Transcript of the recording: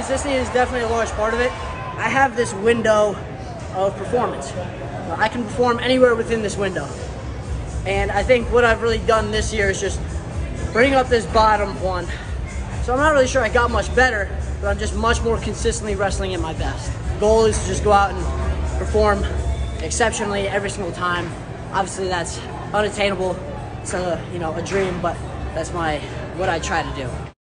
consistency is definitely a large part of it. I have this window of performance. I can perform anywhere within this window. And I think what I've really done this year is just bring up this bottom one. So I'm not really sure I got much better, but I'm just much more consistently wrestling at my best. Goal is to just go out and perform exceptionally every single time. Obviously that's unattainable. It's a, you know, a dream, but that's my, what I try to do.